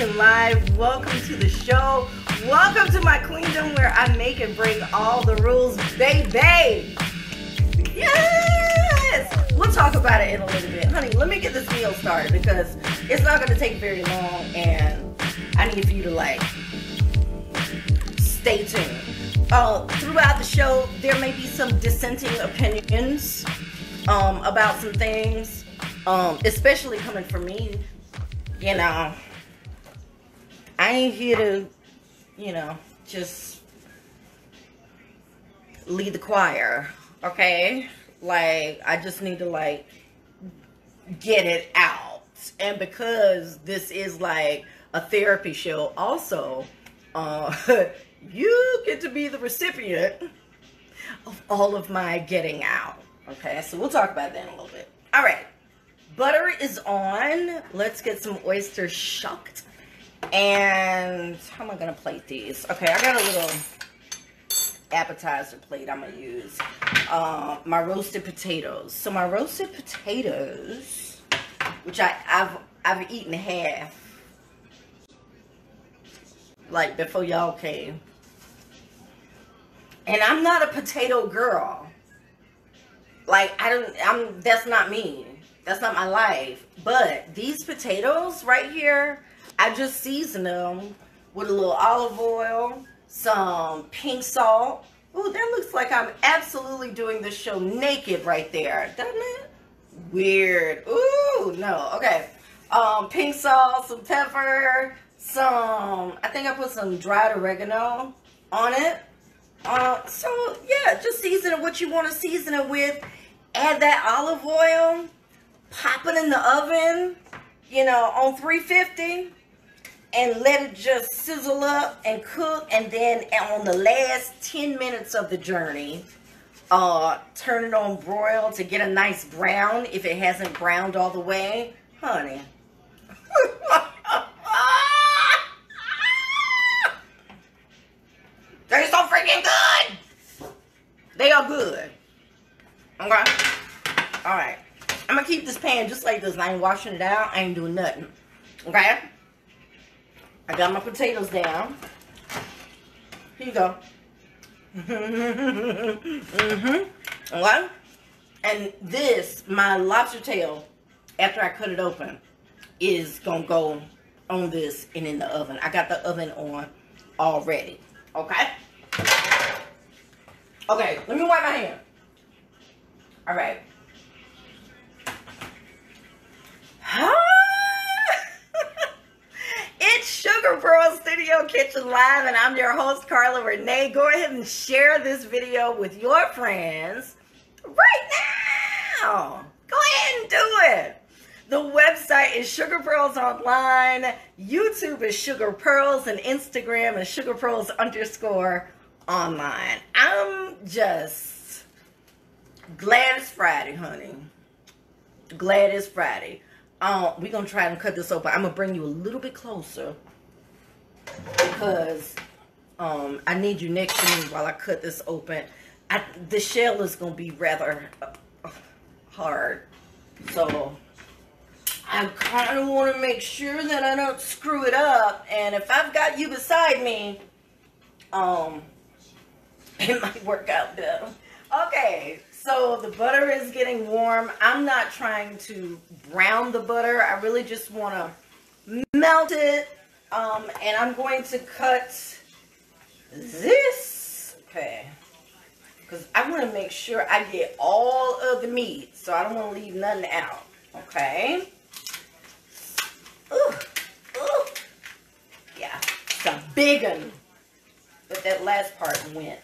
Studio Live. Welcome to the show. Welcome to my queendom where I make and break all the rules, baby. Yes! We'll talk about it in a little bit. Honey, let me get this meal started because it's not going to take very long, and I need for you to, like, stay tuned. Uh, throughout the show, there may be some dissenting opinions um, about some things, um, especially coming from me. You know, I ain't here to, you know, just lead the choir, okay? Like, I just need to, like, get it out. And because this is, like, a therapy show, also, uh, you get to be the recipient of all of my getting out. Okay, so we'll talk about that in a little bit. All right, butter is on. Let's get some oysters shucked. And how am I gonna plate these? Okay, I got a little appetizer plate I'm gonna use. Uh, my roasted potatoes. So my roasted potatoes, which I, I've I've eaten half, like before y'all came. And I'm not a potato girl. Like I don't I'm that's not me. That's not my life. But these potatoes right here, I just season them with a little olive oil, some pink salt. Ooh, that looks like I'm absolutely doing the show naked right there, doesn't it? Weird. Ooh, no. Okay. Um, pink salt, some pepper, some, I think I put some dried oregano on it. Uh, so yeah, just season it what you want to season it with. Add that olive oil, pop it in the oven, you know, on 350 and let it just sizzle up and cook. And then on the last 10 minutes of the journey, uh, turn it on broil to get a nice brown if it hasn't browned all the way. Honey. They're so freaking good. They are good. Okay. All right. I'm gonna keep this pan just like this. I ain't washing it out. I ain't doing nothing. Okay. I got my potatoes down. Here you go. mm-hmm. Okay. And this, my lobster tail, after I cut it open, is gonna go on this and in the oven. I got the oven on already. Okay? Okay, let me wipe my hand. All right. it's Sugar Pearl Studio Kitchen Live, and I'm your host, Carla Renea. Go ahead and share this video with your friends right now. Go ahead and do it. The website is Sugar Pearls Online. YouTube is Sugar Pearls, and Instagram is Sugar Pearls underscore online. I'm just glad it's Friday, honey. Glad it's Friday. Um, we're gonna try and cut this open. I'm gonna bring you a little bit closer because um, I need you next to me while I cut this open. I, the shell is gonna be rather uh, hard, so I kind of want to make sure that I don't screw it up. And if I've got you beside me, um, it might work out better. Okay, so the butter is getting warm. I'm not trying to brown the butter. I really just want to melt it. Um, and I'm going to cut this. Okay. Because I want to make sure I get all of the meat. So I don't want to leave nothing out. Okay. Ooh, ooh. Yeah, it's a big one. But that last part went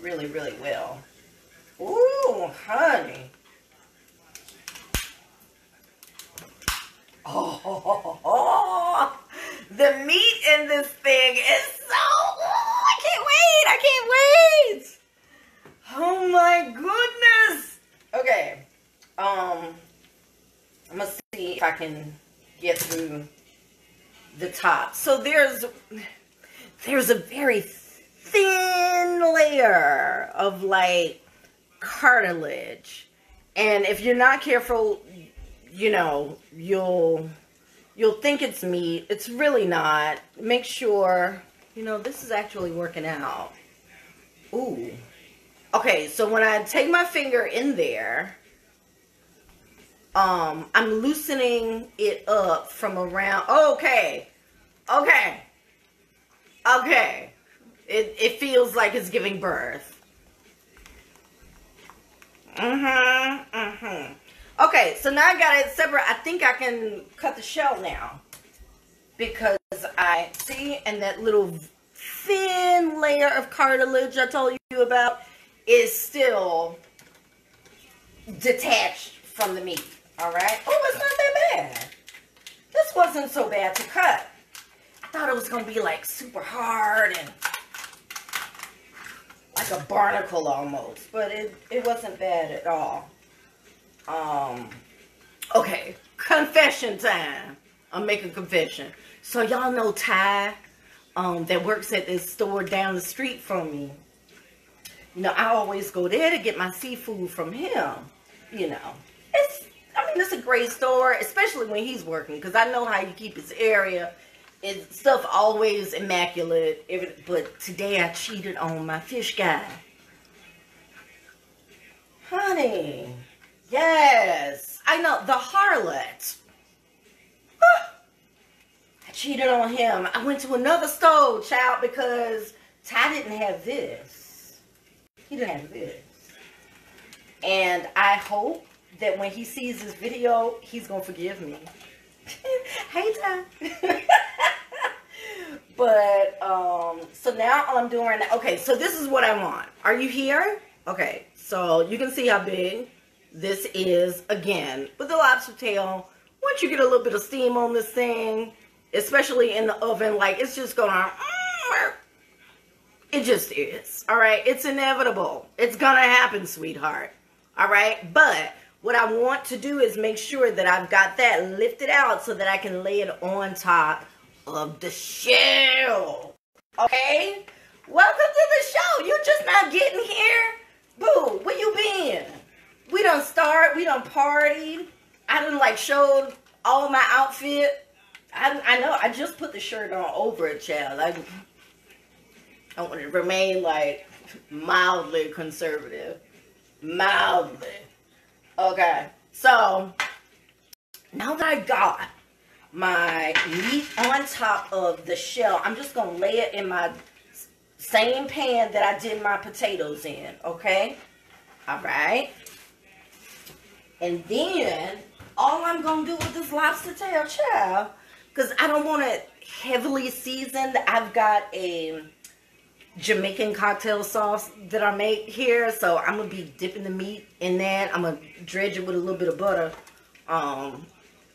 really, really well. Ooh, honey. Oh, oh, oh, the meat in this thing is so, oh, I can't wait, I can't wait. Oh my goodness. Okay, um, I'm gonna see if I can get through the top. So there's, there's a very thin layer of like cartilage. And if you're not careful, you know, you'll you'll think it's meat. It's really not. Make sure, you know, this is actually working out. Ooh. Okay, so when I take my finger in there, um, I'm loosening it up from around. Okay. Okay. Okay. It, it feels like it's giving birth. Mm-hmm. Mm-hmm. Okay, so now I got it separate. I think I can cut the shell now. Because I see, and that little thin layer of cartilage I told you about is still detached from the meat. All right? Oh, it's not that bad. This wasn't so bad to cut. I thought it was going to be like super hard and like a barnacle almost, but it, it wasn't bad at all. Um, okay, confession time. I'm making confession. So y'all know Ty, um, that works at this store down the street from me. You know, I always go there to get my seafood from him. You know, it's, I mean, it's a great store, especially when he's working, because I know how you keep his area. It's stuff always immaculate. But today I cheated on my fish guy. Honey. Yes. I know. The harlot. I cheated on him. I went to another store, child, because Ty didn't have this. He didn't have this. And I hope that when he sees this video, he's going to forgive me. hey, Ty. but, um, so now I'm doing okay, so this is what I want. Are you here? Okay, so you can see how big this is, again, with the lobster tail. Once you get a little bit of steam on this thing, especially in the oven, like, it's just gonna, it just is. All right. It's inevitable. It's to happen, sweetheart. All right. But what I want to do is make sure that I've got that lifted out so that I can lay it on top of the shell. Okay? Welcome to the show. You're just not getting here. Boo, where you been? We don't start. We don't party. I didn't like showed all my outfit. I, I know. I just put the shirt on over it, child. I, I want to remain like mildly conservative. Mildly. Okay, so now that I got my meat on top of the shell, I'm just going to lay it in my same pan that I did my potatoes in, okay? All right. And then all I'm going to do with this lobster tail chow, because I don't want it heavily seasoned, I've got a Jamaican cocktail sauce that I make here. So I'm going to be dipping the meat in that. I'm going to dredge it with a little bit of butter um,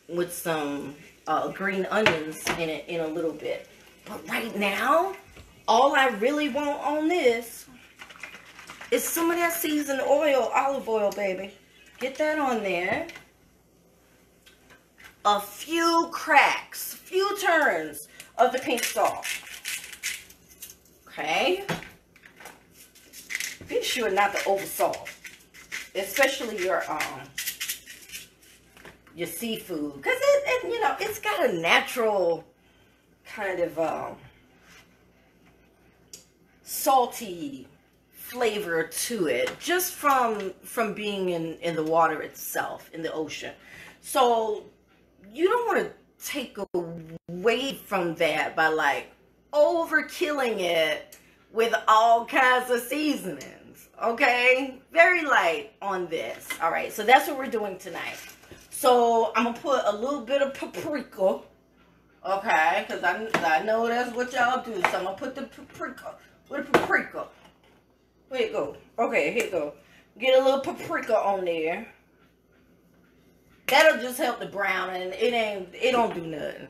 with some uh, green onions in it in a little bit. But right now, all I really want on this is some of that seasoned oil, olive oil, baby. Get that on there. A few cracks, few turns of the pink salt. Okay. Be sure not to oversalt, especially your um your seafood, because it, it you know it's got a natural kind of um salty flavor to it just from from being in in the water itself in the ocean so you don't want to take away from that by like over killing it with all kinds of seasonings. Okay? Very light on this. All right, so that's what we're doing tonight. So I'm to put a little bit of paprika. Okay, because I, I know that's what y'all do. So I'm to put the paprika. With the paprika. Where go? Okay, here it go. Get a little paprika on there. That'll just help the brown and it ain't, it don't do nothing.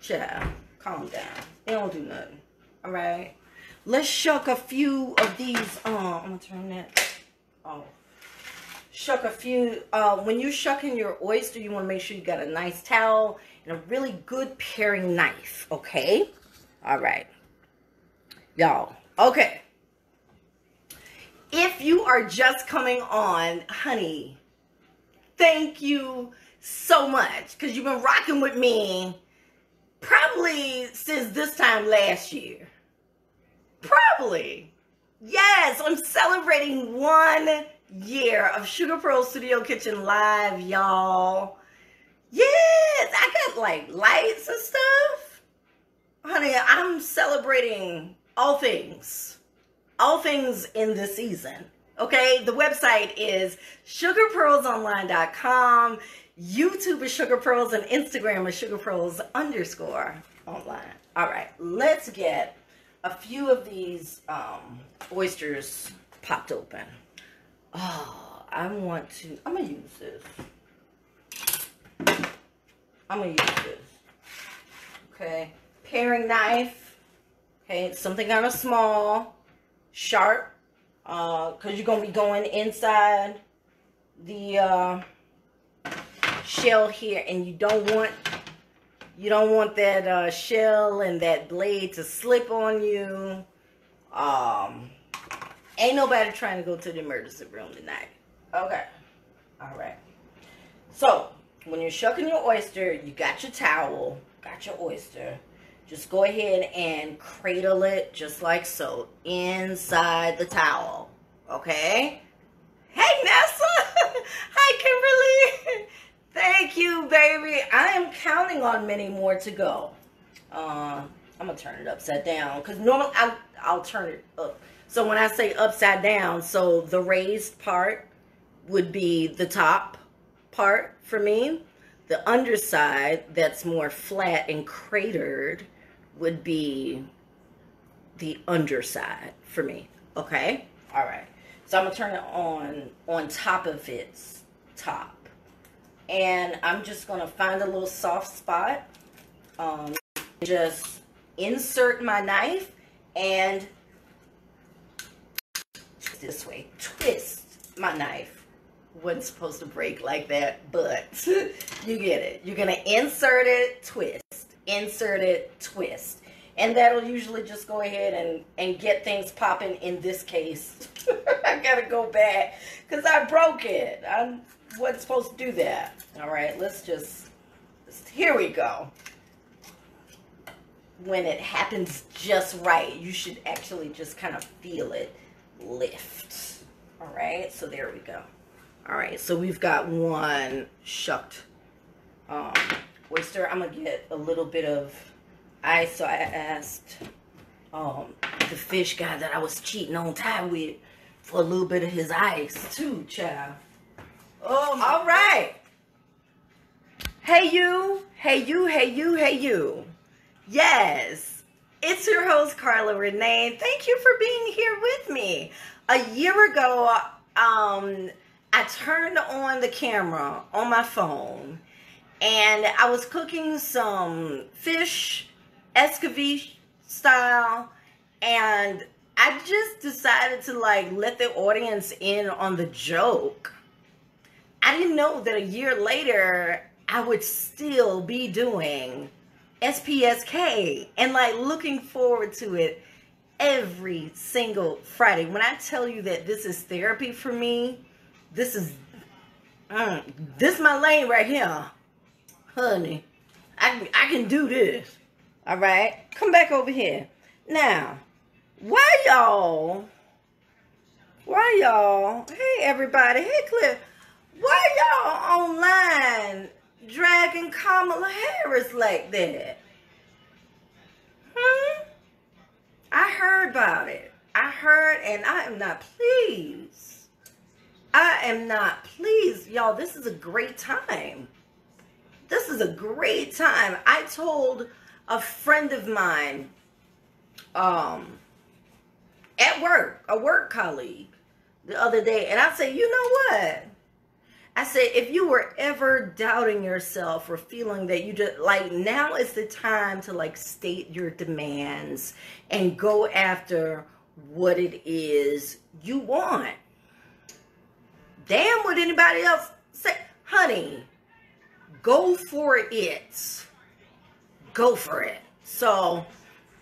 Child calm down. It don't do nothing. All right. Let's shuck a few of these. Um, I'm gonna turn that off. Shuck a few. Uh, when you're shucking your oyster, you want to make sure you got a nice towel and a really good paring knife. Okay. All right. Y'all. Okay. If you are just coming on, honey, thank you so much because you've been rocking with me probably since this time last year. Probably. Yes, I'm celebrating one year of Sugar Pearl Studio Kitchen Live, y'all. Yes, I got like lights and stuff. Honey, I'm celebrating all things. All things in the season. Okay, the website is sugarpearlsonline.com. YouTube is Sugar Pearls and Instagram is Sugar Pearls underscore online. All right, let's get a few of these um, oysters popped open. Oh, I want to, I'm gonna use this. I'm gonna use this. Okay, paring knife. Okay, something kind of small, sharp, uh, cause you're gonna be going inside the uh, shell here, and you don't want you don't want that uh, shell and that blade to slip on you. Um, ain't nobody trying to go to the emergency room tonight. Okay, all right. So when you're shucking your oyster, you got your towel, got your oyster. Just go ahead and cradle it just like so inside the towel. Okay? Hey, Nessa! Hi, Kimberly! Thank you, baby. I am counting on many more to go. Uh, I'm gonna turn it upside down because normally I'll, I'll turn it up. So when I say upside down, so the raised part would be the top part for me. The underside that's more flat and cratered would be the underside for me. Okay? All right. So I'm going to turn it on on top of its top. And I'm just going to find a little soft spot. Um, just insert my knife and this way. Twist my knife wasn't supposed to break like that, but you get it. You're going to insert it, twist, insert it, twist. And that'll usually just go ahead and, and get things popping in this case. I got to go back because I broke it. I wasn't supposed to do that. All right, let's just, here we go. When it happens just right, you should actually just kind of feel it lift. All right, so there we go. All right, so we've got one shucked um, oyster. I'm gonna get a little bit of ice. So I asked um, the fish guy that I was cheating on time with for a little bit of his ice too, child. Oh, all right. Hey you, hey you, hey you, hey you. Yes, it's your host Carla Renea. Thank you for being here with me. A year ago, um, I turned on the camera on my phone and I was cooking some fish escovitch style and I just decided to like let the audience in on the joke. I didn't know that a year later I would still be doing SPSK and like looking forward to it every single Friday. When I tell you that this is therapy for me, this is uh, this is my lane right here, honey. I I can do this. All right, come back over here. Now, why y'all? Why y'all? Hey everybody. Hey Cliff. Why y'all online dragging Kamala Harris like that? Hmm? I heard about it. I heard and I am not pleased. I am not pleased. Y'all, this is a great time. This is a great time. I told a friend of mine um, at work, a work colleague, the other day, and I said, you know what? I said, if you were ever doubting yourself or feeling that you just like now is the time to like state your demands and go after what it is you want damn what anybody else say. Honey, go for it. Go for it. So,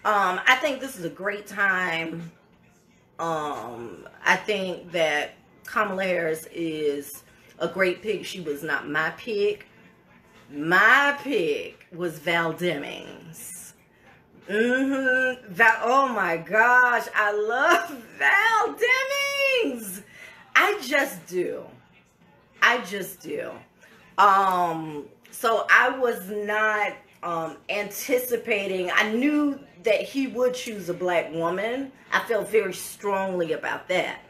um, I think this is a great time. Um, I think that Kamala Harris is a great pick. She was not my pick, my pick was Val Demings. Mm-hmm. Val, oh my gosh, I love Val Demings. I just do. I just do. Um, so I was not um, anticipating. I knew that he would choose a black woman. I felt very strongly about that,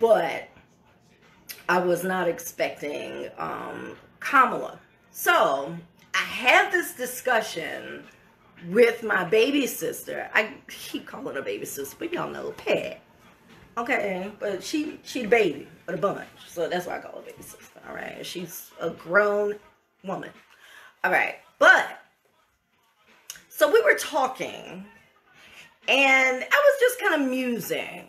but I was not expecting um, Kamala. So I had this discussion with my baby sister. I keep calling her baby sister, but y'all know Pat. Okay, but she she baby but a bunch, so that's why I call her baby sister. All right, she's a grown woman. All right, but so we were talking, and I was just kind of musing,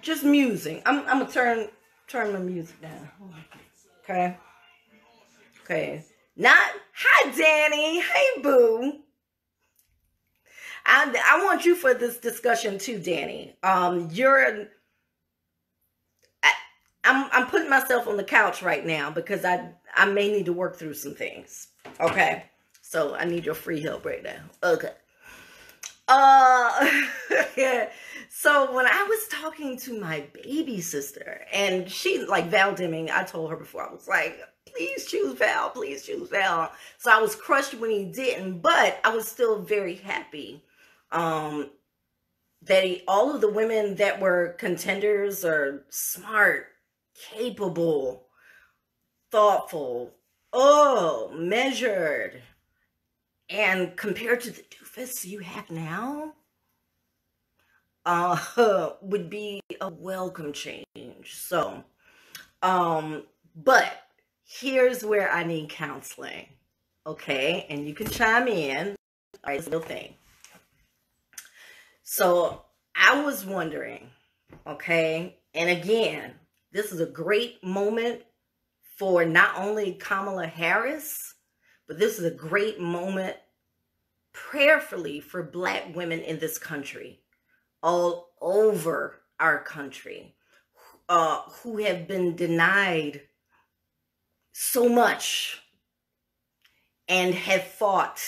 just musing. I'm I'm gonna turn turn my music down. Okay. Okay. Not hi Danny. Hey boo. I, I want you for this discussion too, Danny. Um, you're I, I'm I'm putting myself on the couch right now because I I may need to work through some things. Okay. So I need your free help right now. Okay. Uh yeah. So when I was talking to my baby sister, and she like Val Deming, I told her before, I was like, please choose Val, please choose Val. So I was crushed when he didn't, but I was still very happy um, that he, all of the women that were contenders are smart, capable, thoughtful, oh, measured. And compared to the doofus you have now, uh, would be a welcome change. So, um, but here's where I need counseling. Okay, and you can chime in. All right, a thing. So I was wondering, okay, and again, this is a great moment for not only Kamala Harris, but this is a great moment prayerfully for Black women in this country, all over our country, uh, who have been denied so much and have fought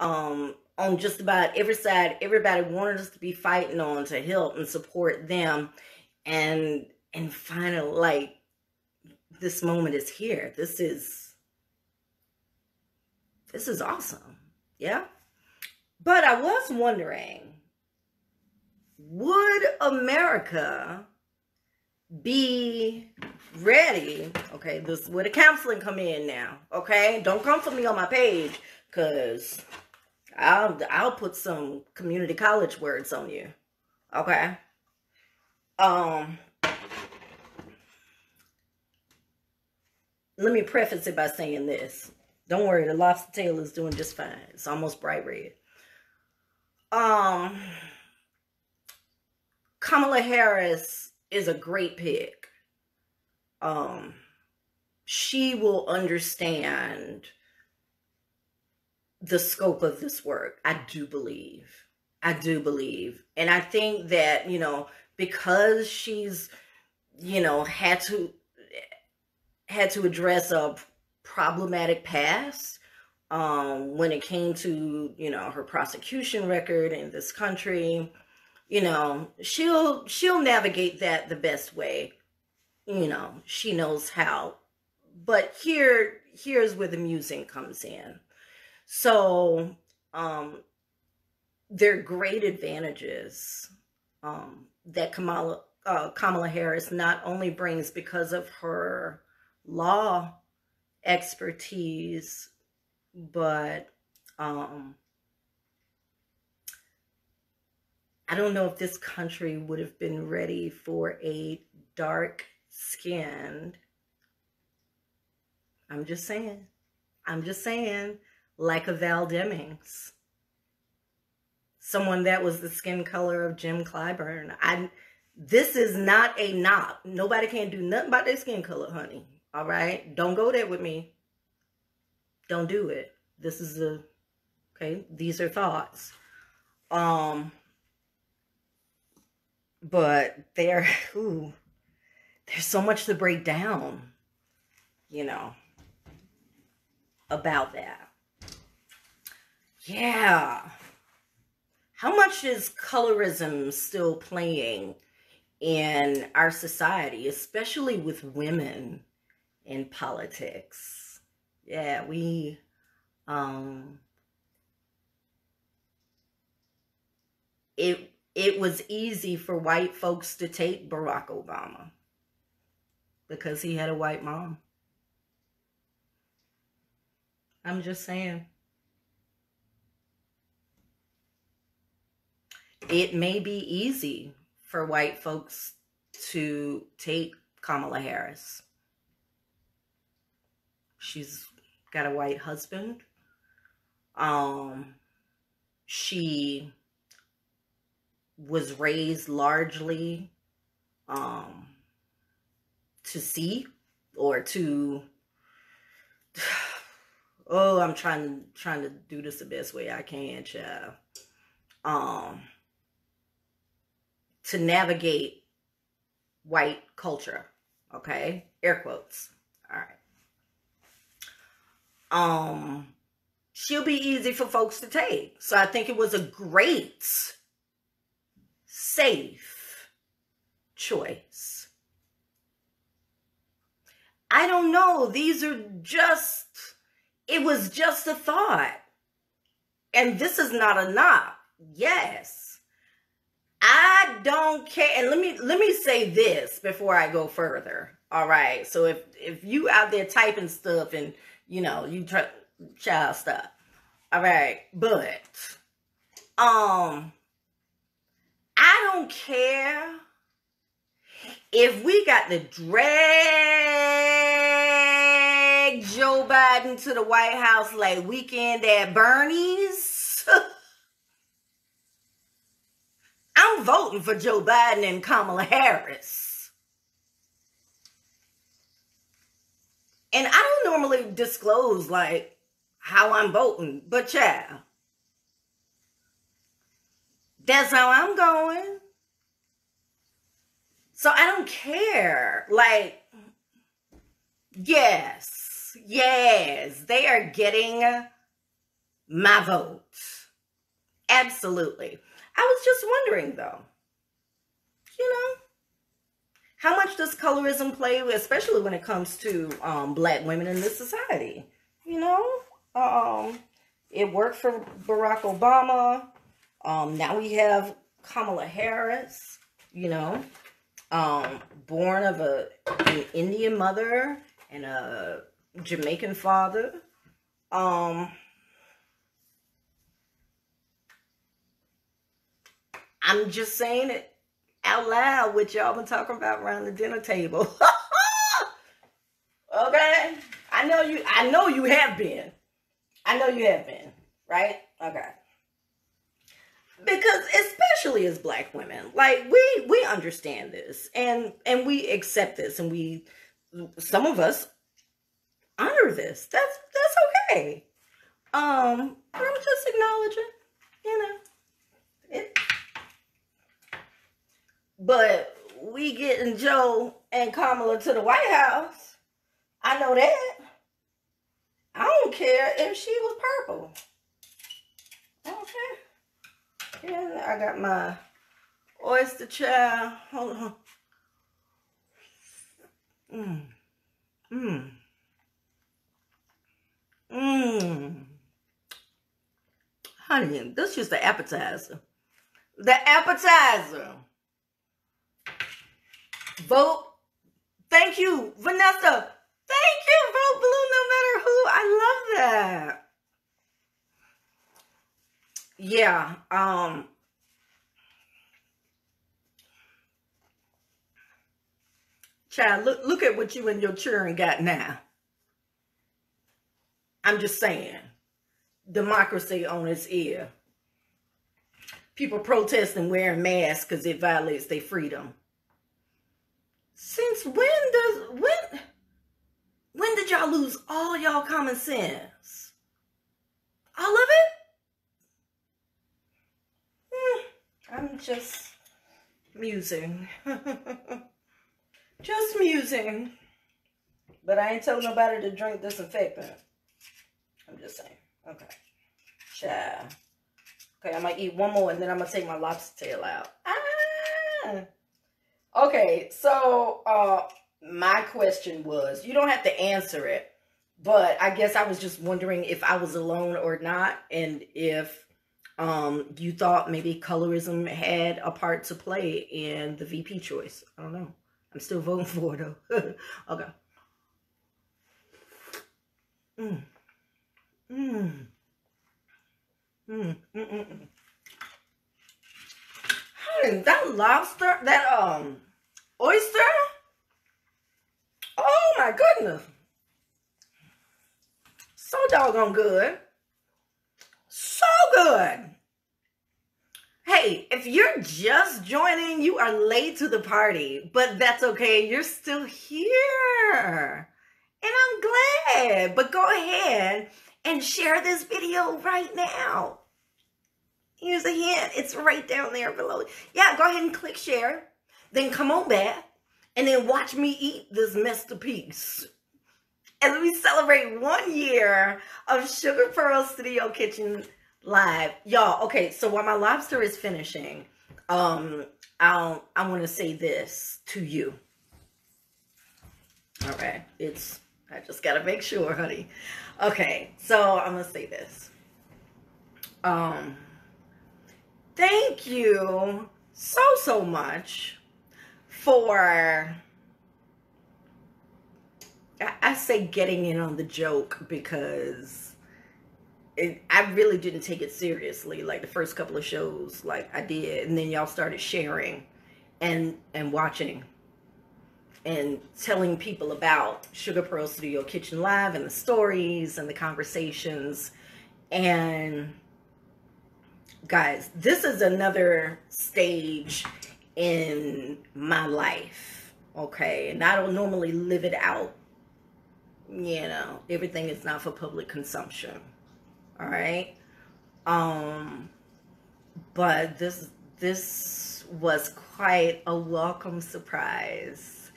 um, on just about every side. Everybody wanted us to be fighting on to help and support them. And and finally, like this moment is here. This is this is awesome. Yeah. But I was wondering, would America be ready? Okay, this where the counseling come in now. Okay, don't come for me on my page because I'll I'll put some community college words on you. Okay. Um let me preface it by saying this. Don't worry, the lobster tail is doing just fine. It's almost bright red. Um Kamala Harris is a great pick. Um she will understand the scope of this work. I do believe. I do believe. And I think that, you know, because she's, you know, had to had to address a problematic past um when it came to, you know, her prosecution record in this country, you know, she'll she'll navigate that the best way. You know, she knows how. But here here's where the musing comes in so um, there are great advantages um, that Kamala, uh, Kamala Harris not only brings because of her law expertise, but um, I don't know if this country would have been ready for a dark skinned. I'm just saying. I'm just saying like a Val Demings. Someone that was the skin color of Jim Clyburn. I this is not a knock. Nobody can do nothing about their skin color, honey. All right? Don't go there with me. Don't do it. This is a okay, these are thoughts. Um but there ooh, there's so much to break down, you know. about that. Yeah. How much is colorism still playing in our society, especially with women in politics? Yeah, we um it it was easy for white folks to take Barack Obama because he had a white mom. I'm just saying. It may be easy for white folks to take Kamala Harris. She's got a white husband. Um she was raised largely um to see or to oh i'm trying to trying to do this the best way i can child. Um to navigate white culture okay? Air quotes. All right um she'll be easy for folks to take so i think it was a great safe choice I don't know. These are just, it was just a thought. And this is not enough. Yes. I don't care. And let me let me say this before I go further. All right. So if if you out there typing stuff and you know you try child stuff. All right. But um I don't care if we got to drag Joe Biden to the White House like weekend at Bernie's, I'm voting for Joe Biden and Kamala Harris. And I don't normally disclose like how I'm voting, but yeah. That's how I'm going. So I don't care. Like, yes, yes, they are getting my vote. Absolutely. I was just wondering though, you know, how much does colorism play, especially when it comes to um, black women in this society? You know, um, it worked for Barack Obama. Um, now we have Kamala Harris, you know um, born of a an Indian mother and a Jamaican father. Um, I'm just saying it out loud, what y'all been talking about around the dinner table. okay, I know you. I know you have been. I know you have been. Right? Okay because especially as black women like we we understand this and and we accept this and we some of us honor this that's that's okay um i'm just acknowledging you know but we getting joe and kamala to the white house i know that i don't care if she was purple i don't care and I got my oyster chow. Hold on. Mmm. Mmm. Mmm. Honey, this is the appetizer. The appetizer. Vote. Thank you, Vanessa. Thank you, Vote Blue no matter who. I love that yeah, um, child, look look at what you and your children got now. I'm just saying, democracy on its ear. People protesting wearing masks because it violates their freedom. Since when does when when did y'all lose all y'all common sense? All of it? I'm just musing. just musing. But I ain't told nobody to drink disinfectant. I'm just saying. Okay. Child. Okay, I might eat one more and then I'm gonna take my lobster tail out. Ah. Okay, so uh my question was, you don't have to answer it, but I guess I was just wondering if I was alone or not, and if um you thought maybe colorism had a part to play in the VP choice. I don't know. I'm still voting for it though. okay. Mm. Mm. Mm. Mm. Mm. That lobster, that um oyster. Oh my goodness. So doggone good. So good. Hey, if you're just joining, you are late to the party, but that's okay. You're still here. And I'm glad. But go ahead and share this video right now. Here's a hint. It's right down there below. Yeah, go ahead and click share. Then come on back and then watch me eat this masterpiece. As we celebrate one year of Sugar Pearl Studio Kitchen Live. Y'all, okay, so while my lobster is finishing, um, I'll I want to say this to you. All right, it's I just gotta make sure, honey. Okay, so I'm gonna say this. Um, thank you so so much for I say getting in on the joke because it, I really didn't take it seriously. Like the first couple of shows, like I did, and then y'all started sharing and and watching and telling people about Sugar Pearl Studio Kitchen Live and the stories and the conversations. And guys, this is another stage in my life. Okay. And I don't normally live it out. You know, everything is not for public consumption. All right. Um, but this, this was quite a welcome surprise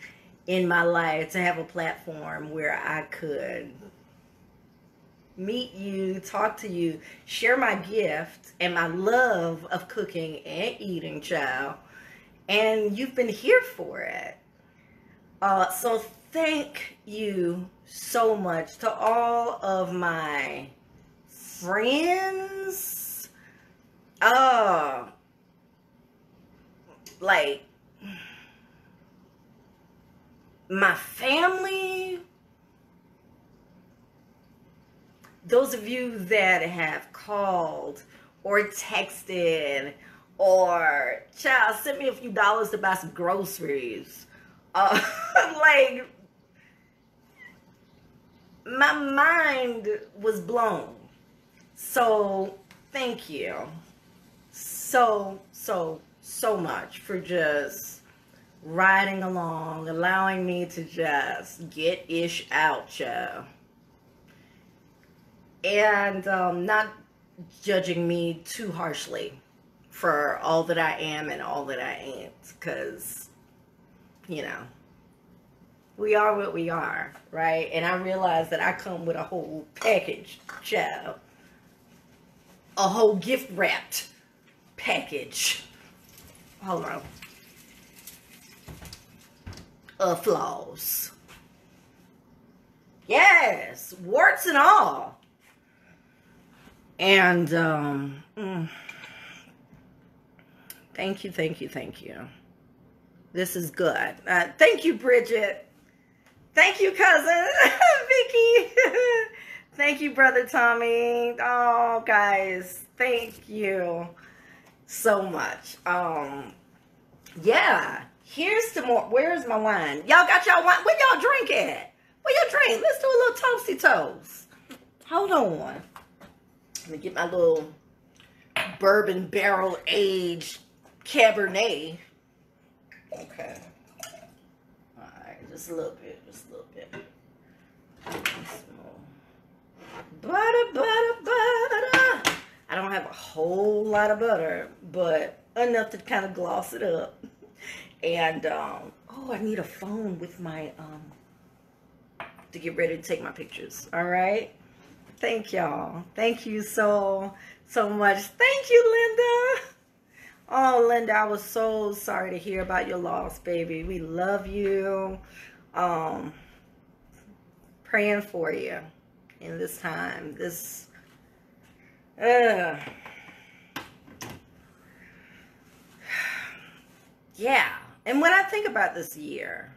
in my life to have a platform where I could meet you, talk to you, share my gift and my love of cooking and eating, child and you've been here for it. Uh, so thank you so much to all of my friends. Uh, like my family. Those of you that have called or texted or child send me a few dollars to buy some groceries. Uh, like my mind was blown. So thank you so so so much for just riding along allowing me to just get ish out child and um, not judging me too harshly for all that I am and all that I ain't. Because, you know, we are what we are, right? And I realize that I come with a whole package, child. A whole gift wrapped package. Hold on. Of flaws. Yes, warts and all. And, um, mm, Thank you, thank you, thank you. This is good. Uh, thank you, Bridget. Thank you, cousin Vicky. thank you, brother Tommy. Oh, guys, thank you so much. Um, yeah. Here's some more. Where's my wine? Y'all got y'all wine? Where y'all drink at? Where y'all drink? Let's do a little toasty toast. Hold on. Let me get my little bourbon barrel aged Cabernet. Okay. Alright, just a little bit, just a little bit. Butter, butter, butter. I don't have a whole lot of butter, but enough to kind of gloss it up. And, um, oh, I need a phone with my, um, to get ready to take my pictures. All right. Thank y'all. Thank you so, so much. Thank you, Linda. Oh, Linda, I was so sorry to hear about your loss, baby. We love you. Um, praying for you in this time. This, uh, yeah. And when I think about this year,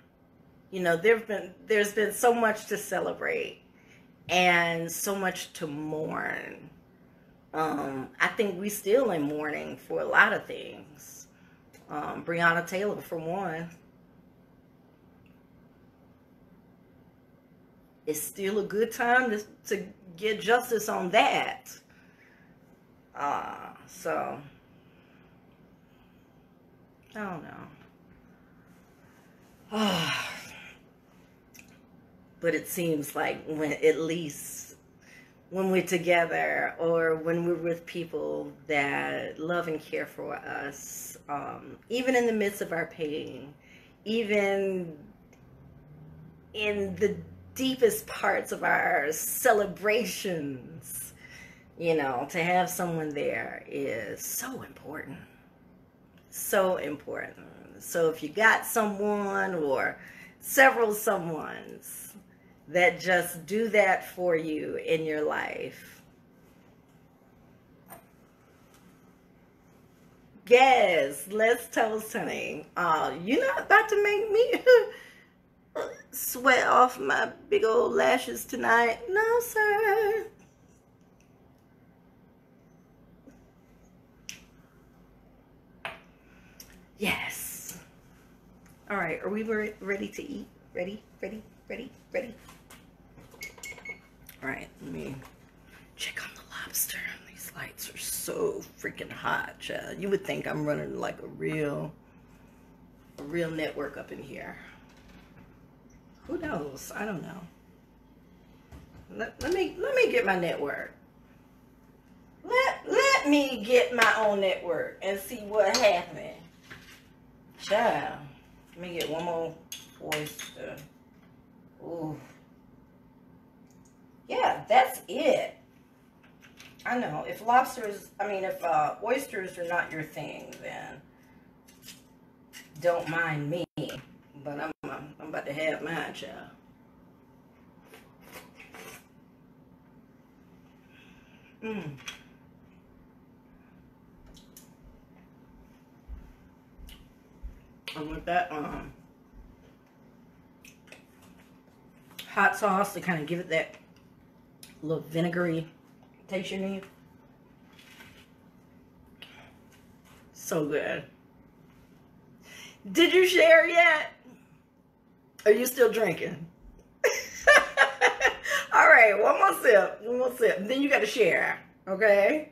you know, there've been there's been so much to celebrate and so much to mourn um, I think we still in mourning for a lot of things. Um, Breonna Taylor, for one. It's still a good time to, to get justice on that. Uh, so, I don't know. but it seems like when at least when we're together or when we're with people that love and care for us, um, even in the midst of our pain, even in the deepest parts of our celebrations, you know, to have someone there is so important. So important. So if you got someone or several someones, that just do that for you in your life. Yes, let's toast, honey. Uh, you're not about to make me sweat off my big old lashes tonight. No, sir. Yes. All right, are we ready to eat? Ready, ready, ready, ready? All right, let me check on the lobster. These lights are so freaking hot, child. You would think I'm running like a real, a real network up in here. Who knows? I don't know. Let, let me let me get my network. Let let me get my own network and see what happened. Child. Let me get one more oyster. Ooh yeah, that's it. I know. If lobsters, I mean, if uh, oysters are not your thing, then don't mind me. But I'm, I'm, about to have mine, child. Mmm. And with that um, hot sauce to kind of give it that little vinegary taste you need. So good. Did you share yet? Are you still drinking? All right, one more sip, one more sip. Then you got to share, okay?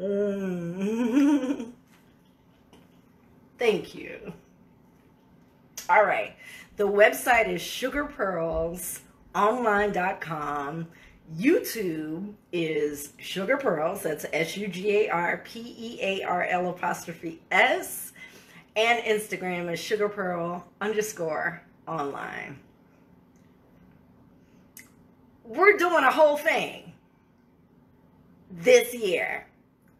Mm. Thank you. All right, the website is sugarpearlsonline.com. YouTube is Sugar Pearls. That's S U G A R P E A R L apostrophe S. And Instagram is Sugar Pearl underscore online. We're doing a whole thing this year.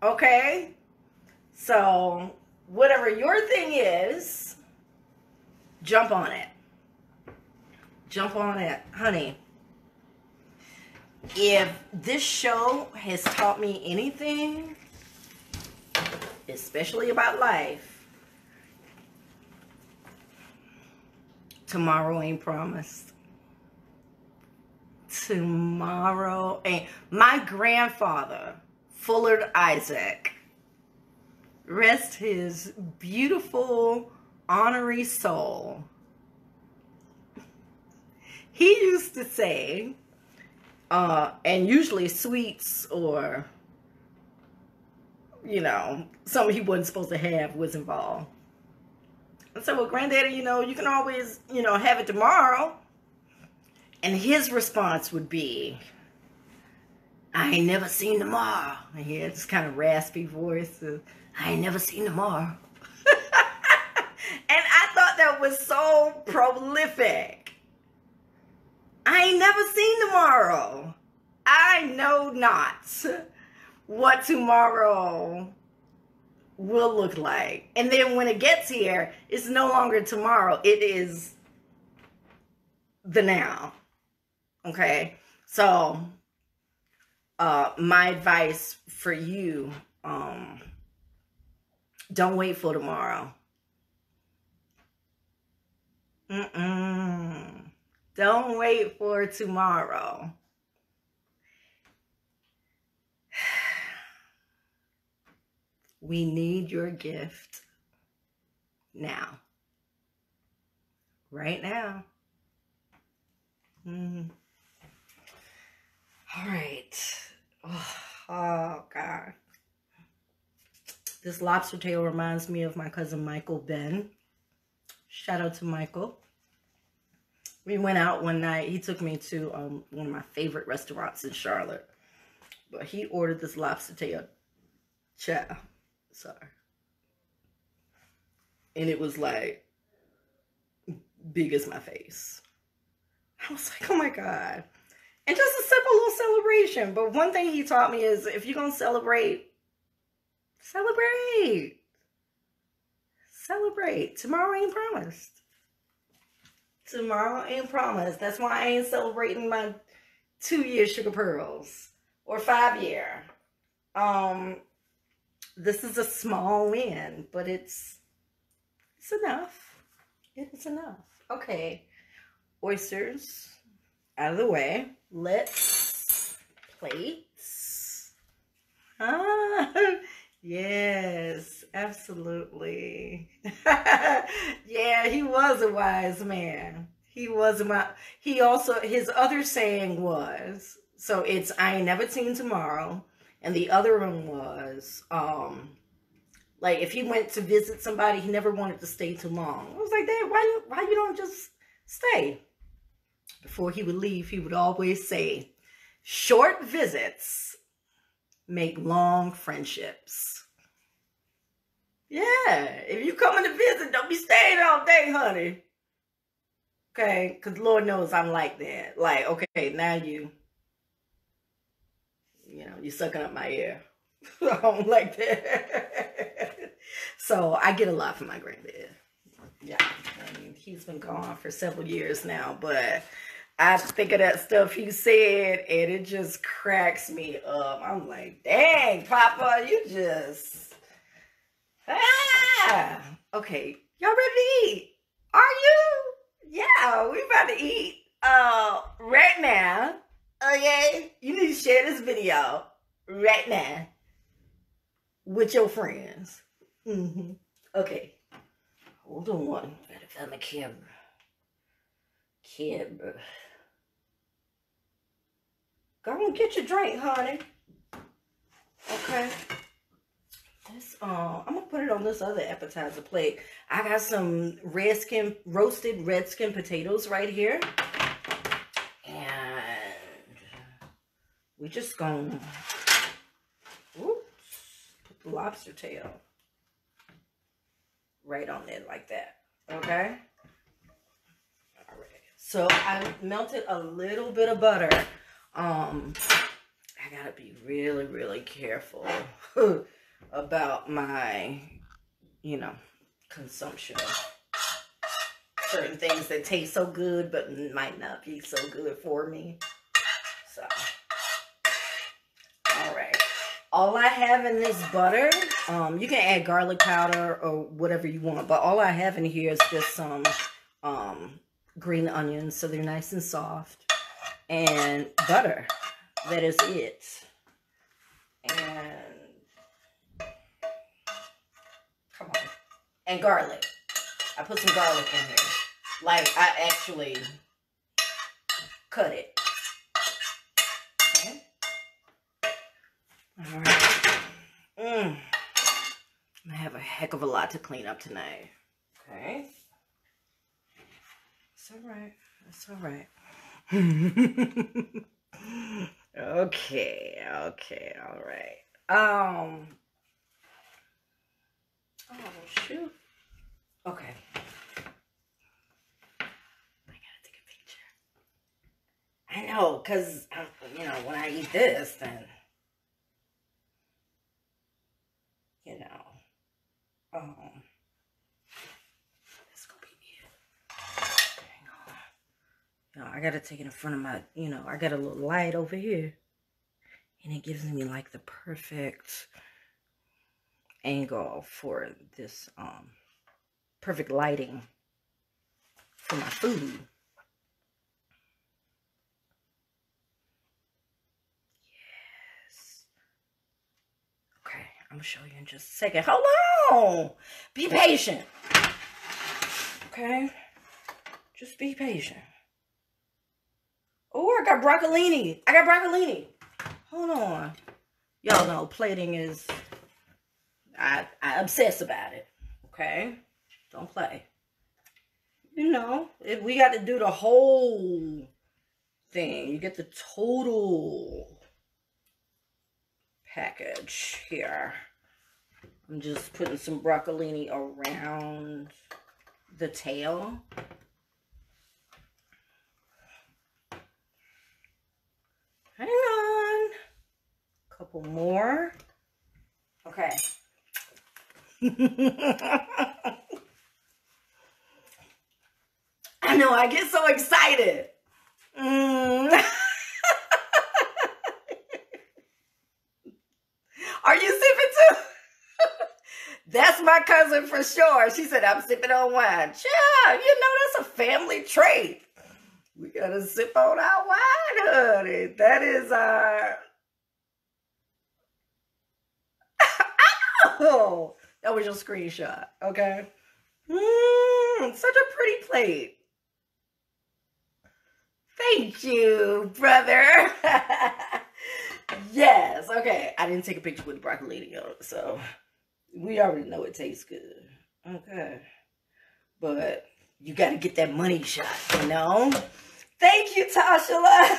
Okay? So, whatever your thing is, jump on it. Jump on it, honey if this show has taught me anything, especially about life, tomorrow ain't promised. Tomorrow ain't. My grandfather, Fullard Isaac, rest his beautiful, honorary soul. He used to say, uh, and usually sweets or, you know, something he wasn't supposed to have was involved. And so, well, granddaddy, you know, you can always, you know, have it tomorrow. And his response would be, I ain't never seen tomorrow. And he had this kind of raspy voice. I ain't never seen tomorrow. and I thought that was so prolific. I ain't never seen tomorrow. I know not what tomorrow will look like. And then when it gets here, it's no longer tomorrow. It is the now. Okay. So uh my advice for you, um, don't wait for tomorrow. Mm-mm. Don't wait for tomorrow. We need your gift now. Right now. Mm. All right. Oh, oh, God. This lobster tail reminds me of my cousin Michael Ben. Shout out to Michael. We went out one night. He took me to um, one of my favorite restaurants in Charlotte. But he ordered this lobster tail. Chow. Sorry. And it was like big as my face. I was like, oh my God. And just a simple little celebration. But one thing he taught me is if you're going to celebrate, celebrate. Celebrate. Tomorrow ain't promised. Tomorrow ain't promised. That's why I ain't celebrating my two year sugar pearls or five year. Um, this is a small win, but it's it's enough. It is enough. Okay. Oysters out of the way. Let's plates. Ah, yes, absolutely. yeah, he was a wise man. He was a he also his other saying was so it's I ain't never seen tomorrow and the other one was um like if he went to visit somebody, he never wanted to stay too long. I was like, Dad, why you why you don't just stay? Before he would leave, he would always say, short visits make long friendships. Yeah, if you coming to visit, don't be staying all day, honey. Okay, because Lord knows I'm like that. Like, okay, now you you know, you're sucking up my ear. I don't like that. so I get a lot from my granddad. Yeah, he's been gone for several years now, but I think of that stuff he said and it just cracks me up. I'm like, dang, Papa, you just. Ah! Okay, y'all ready to eat? Are you? Yeah, we about to eat. Uh, right now. Okay? You need to share this video right now with your friends. Mm-hmm. Okay. Hold on. Gotta find my camera. Camera. Go and get your drink, honey. Okay. This uh, I'm gonna put it on this other appetizer plate. I got some red skin roasted red skin potatoes right here. And we just gonna oops, put the lobster tail right on it like that. Okay? All right. So I melted a little bit of butter. Um, I gotta be really, really careful about my, you know, consumption certain things that taste so good but might not be so good for me. So all right. all I have in this butter, um, you can add garlic powder or whatever you want, but all I have in here is just some um, green onions, so they're nice and soft, and butter. That is it. And come on, and garlic. I put some garlic in here. Like I actually cut it. All right. Mm. I have a heck of a lot to clean up tonight. Okay. It's all right. It's all right. Okay. Okay. All right. Um. Oh shoot. Okay. I gotta take a picture. I know, because, you know, when I eat this, then, you know, um, this gonna be it. Hang on. I gotta take it in front of my, you know, I got a little light over here. And it gives me like the perfect angle for this, um, perfect lighting for my food. Yes. Okay, I'm gonna show you in just a second. Hold on. Be patient. Okay? Just be patient. Oh, I got broccolini. I got broccolini. Hold on. Y'all know plating is I I obsess about it. Okay? Don't play. You know, if we got to do the whole thing, you get the total package here. I'm just putting some broccolini around the tail. Hang on. A couple more. Okay. I know, I get so excited. Mm. Are you sipping too? that's my cousin for sure. She said, I'm sipping on wine. Yeah, you know, that's a family trait. We gotta sip on our wine, honey. That is our. Know. That was your screenshot, okay? Mmm, such a pretty plate. Thank you, brother. Yes. Okay. I didn't take a picture with the broccolini on it, so we already know it tastes good. Okay. But you got to get that money shot, you know? Thank you, Tasha.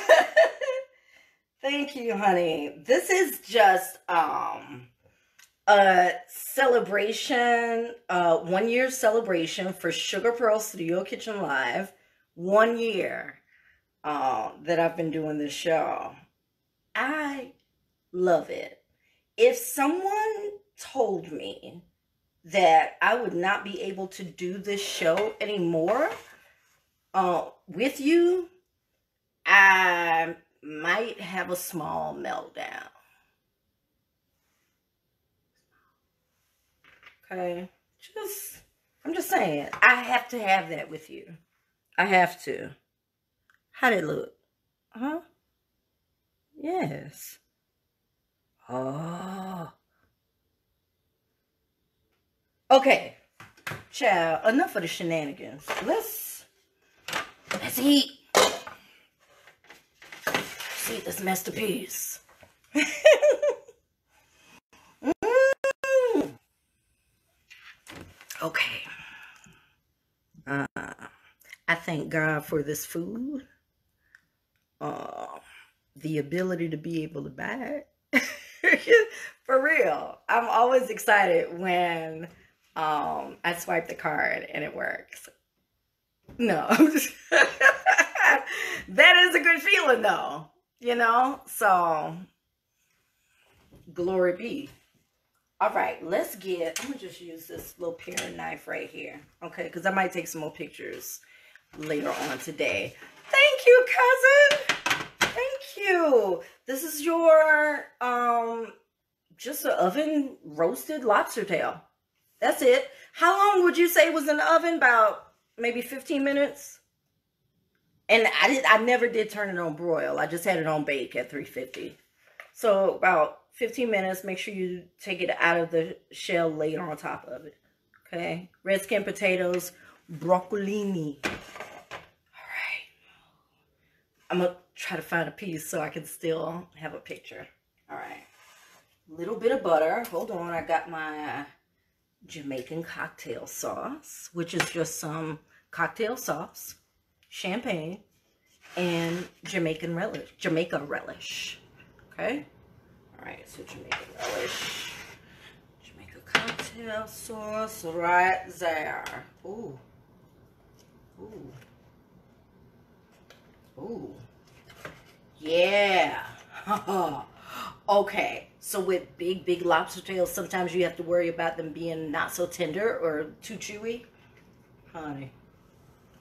Thank you, honey. This is just um a celebration, one year celebration for Sugar Pearl Studio Kitchen Live. One year uh, that I've been doing this show. I love it. If someone told me that I would not be able to do this show anymore uh, with you, I might have a small meltdown. Okay? Just, I'm just saying, I have to have that with you. I have to. How did it look? Huh? Yes. Oh. Okay. Child, enough of the shenanigans. Let's let's eat. Let's eat this masterpiece. mm. Okay. Uh, I thank God for this food. Uh, the ability to be able to buy it. For real. I'm always excited when um, I swipe the card and it works. No. that is a good feeling though, you know? So, glory be. All right, let's get, I'm gonna just use this little paring knife right here. Okay, because I might take some more pictures later on today. Thank you, cousin Thank you. This is your um just an oven roasted lobster tail. That's it. How long would you say was in the oven? About maybe 15 minutes? And I did I never did turn it on broil. I just had it on bake at 350. So about 15 minutes. Make sure you take it out of the shell, it on top of it. Okay. Red skin potatoes, broccolini. I'm going to try to find a piece so I can still have a picture. All right. Little bit of butter. Hold on. I got my Jamaican cocktail sauce, which is just some cocktail sauce, champagne, and Jamaican relish, Jamaica relish. Okay? All right, so Jamaican relish. Jamaica cocktail sauce right there. Ooh. Ooh. Ooh. Yeah. okay. So with big, big lobster tails, sometimes you have to worry about them being not so tender or too chewy. Honey,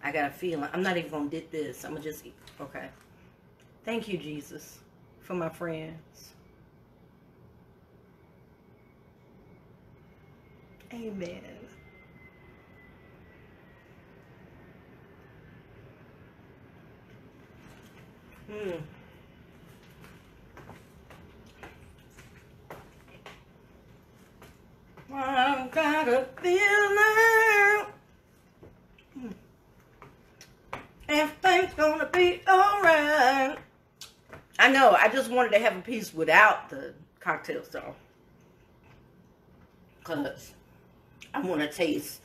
I got a feeling. I'm not even going to dip this. I'm going to just eat. Okay. Thank you, Jesus, for my friends. Amen. Hmm. I've got a feeling hmm. everything's gonna be alright. I know, I just wanted to have a piece without the cocktail though. Because I want to taste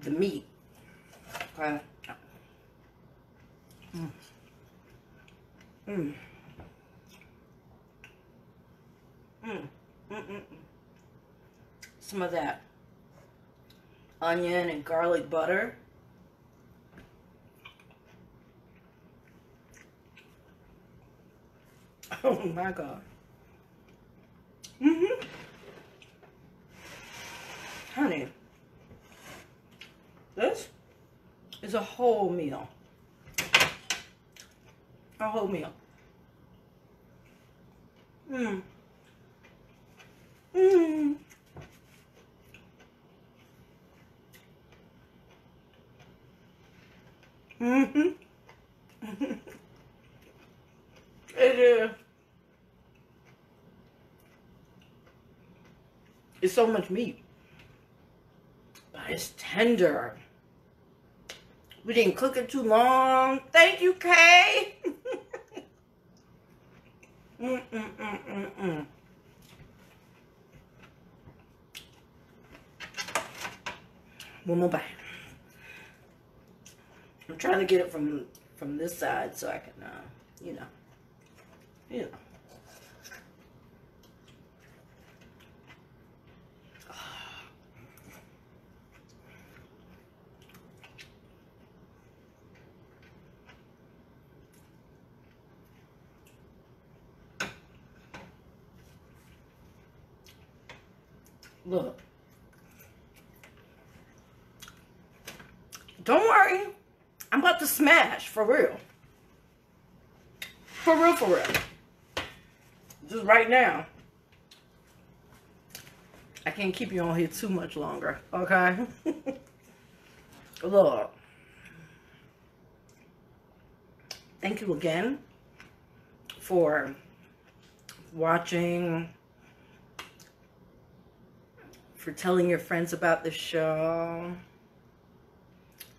the meat. Okay. Mm. Mm. Mm. Mm -mm Some of that onion and garlic butter. Oh my God. Mm-hmm. Honey, this is a whole meal. A whole meal. Mmm. Mmm. Mm-hmm. it is. It's so much meat. But it's tender. We didn't cook it too long. Thank you, Kay. Mm, mm, mm, mm, mm. One more bite. I'm trying to get it from from this side so I can, uh, you know, you know. Look. Don't worry. I'm about to smash for real. For real, for real. Just right now. I can't keep you on here too much longer, okay? Look. Thank you again for watching for telling your friends about the show,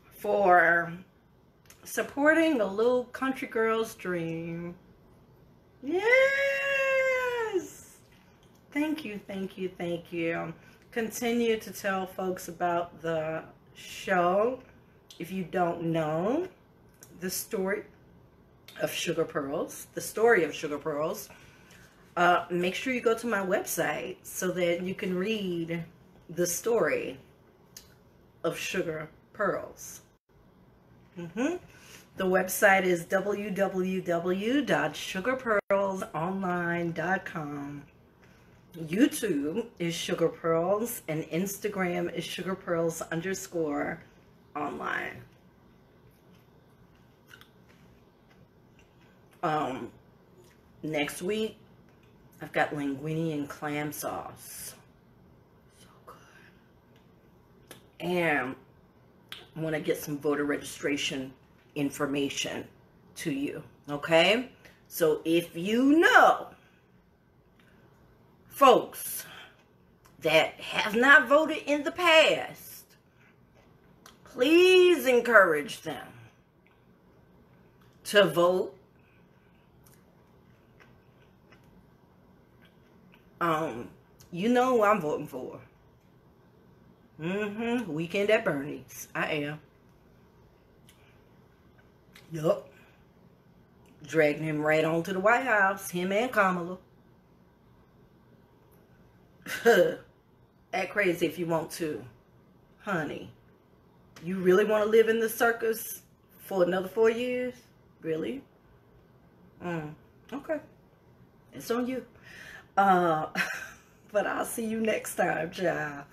for supporting the little country girl's dream. Yes! Thank you, thank you, thank you. Continue to tell folks about the show. If you don't know the story of Sugar Pearls, the story of Sugar Pearls, uh, make sure you go to my website so that you can read the story of Sugar Pearls. Mm-hmm. The website is www.sugarpearlsonline.com. YouTube is Sugar Pearls and Instagram is Sugar Pearls underscore online. Um, next week, I've got linguine and clam sauce. So good. And want to get some voter registration information to you. Okay? So if you know folks that have not voted in the past, please encourage them to vote Um, you know who I'm voting for. Mm-hmm. Weekend at Bernie's. I am. Yup. Dragging him right on to the White House. Him and Kamala. Act crazy if you want to. Honey. You really want to live in the circus for another four years? Really? Mm, okay. It's on you. Uh, but I'll see you next time, child.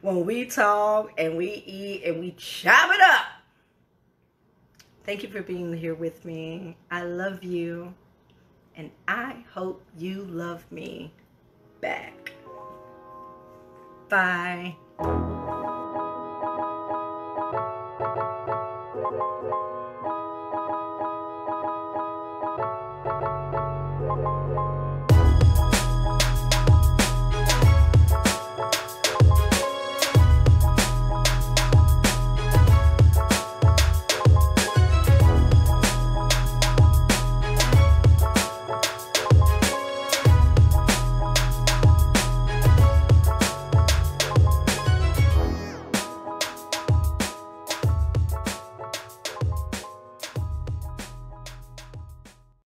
When we talk and we eat and we chop it up. Thank you for being here with me. I love you. And I hope you love me back. Bye.